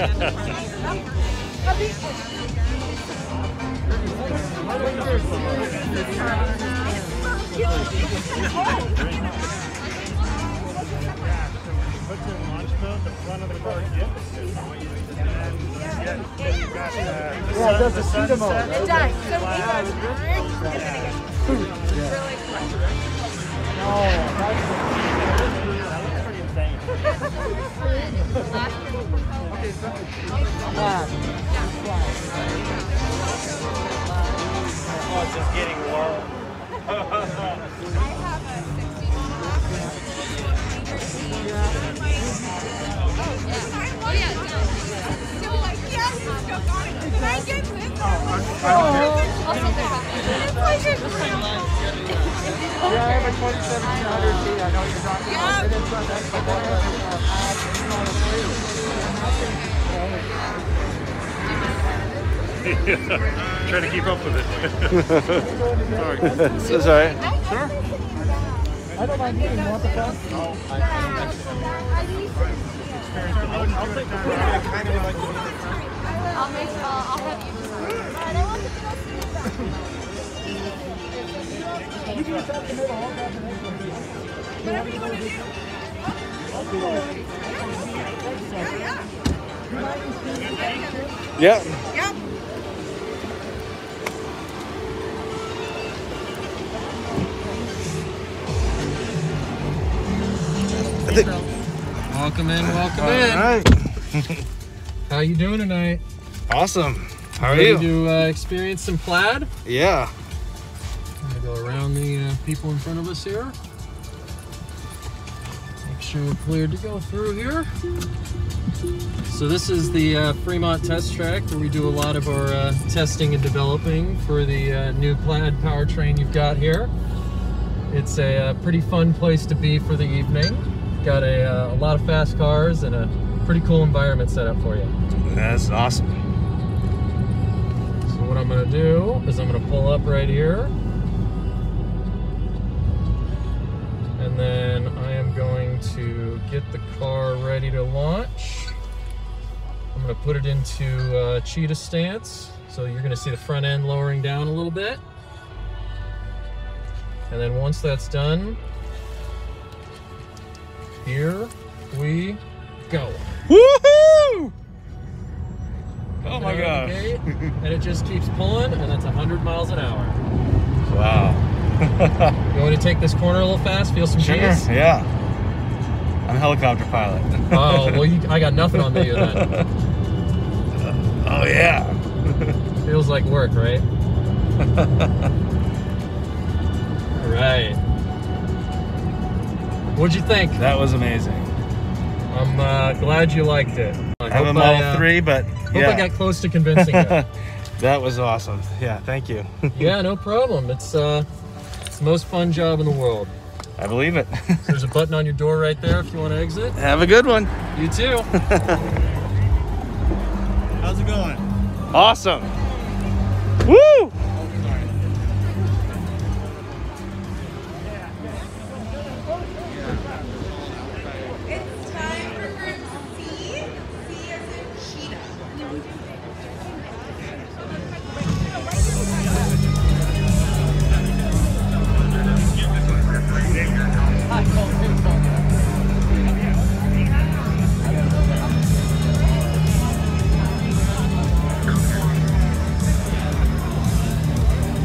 Put your launch mode, the front of the car dips. Yeah, it does the speed mode. It does. So it goes and then it goes really quick. It's just getting warm. I have a 16 Oh, yeah. So we're like, yes, let's go got it. Can I get this? Also, it's like a Yeah, I have a 2700 T. I know you're talking about. And it's, uh, that's the one that's, uh, add, you know, Try to keep up with it. This is all right. I don't mind eating. You want the phone? I'll make, uh, I'll have you You can just have the middle. I'll grab the next one. Whatever you want to do. Yeah. Yep. Welcome in, welcome All in. right. How you doing tonight? Awesome. How are Ready you? to uh, experience some plaid? Yeah. I'm gonna go around the uh, people in front of us here. Sure we're cleared to go through here. So this is the uh, Fremont test track where we do a lot of our uh, testing and developing for the uh, new plaid powertrain you've got here. It's a, uh pretty fun place to be for the evening. Got a, uh, a lot of fast cars and a pretty cool environment set up for you. That's awesome. So what I'm gonna do is I'm gonna pull up right here. And then I am going to get the car ready to launch. I'm gonna put it into uh, cheetah stance. So you're gonna see the front end lowering down a little bit. And then once that's done, here we go. Woohoo! Oh my There at the gosh. and it just keeps pulling, and that's 100 miles an hour. Wow. You want to take this corner a little fast? Feel some sure. G's? Yeah. A helicopter pilot. Oh, well, you, I got nothing on you then. oh yeah. Feels like work, right? All right. What'd you think? That was amazing. I'm uh, glad you liked it. I have them all I, uh, three, but Hope. I got close to convincing you. that was awesome. Yeah, thank you. yeah, no problem. It's uh, it's the most fun job in the world. I believe it. There's a button on your door right there if you want to exit. Have a good one. You too. How's it going? Awesome. Woo!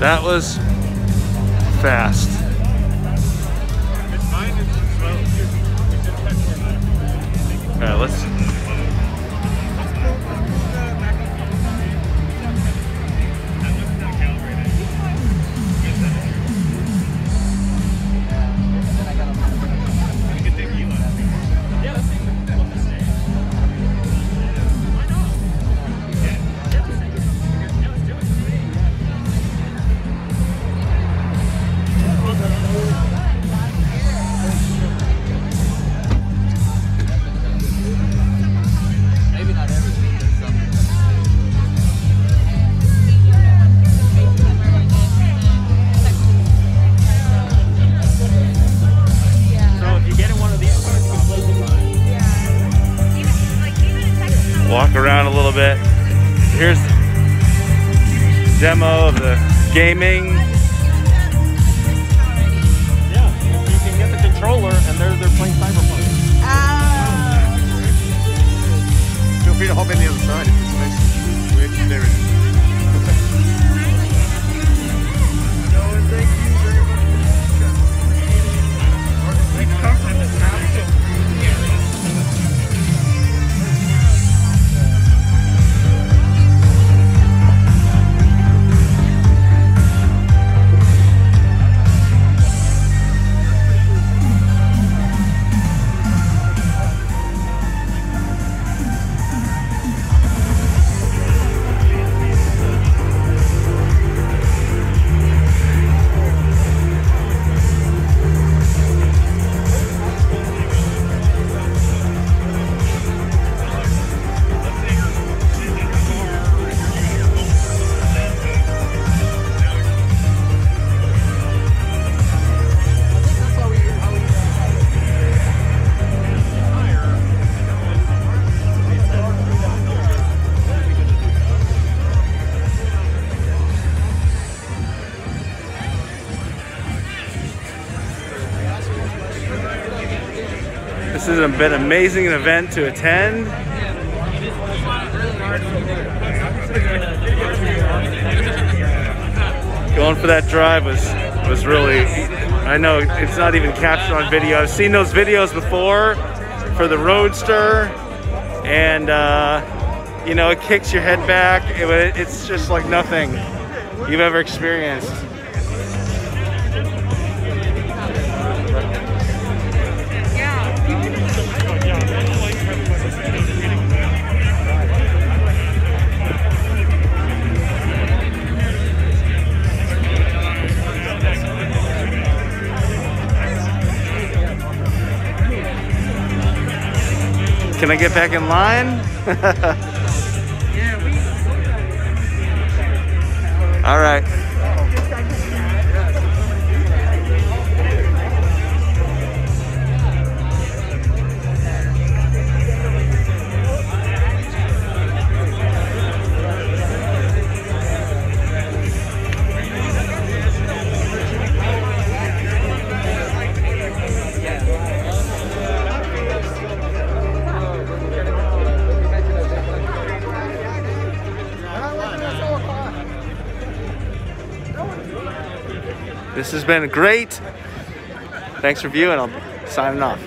That was fast. walk around a little bit. Here's demo of the gaming Has been an amazing event to attend. Going for that drive was was really. I know it's not even captured on video. I've seen those videos before for the Roadster, and uh, you know it kicks your head back. It, it's just like nothing you've ever experienced. Can I get back in line? All right. This has been great. Thanks for viewing. I'm signing off.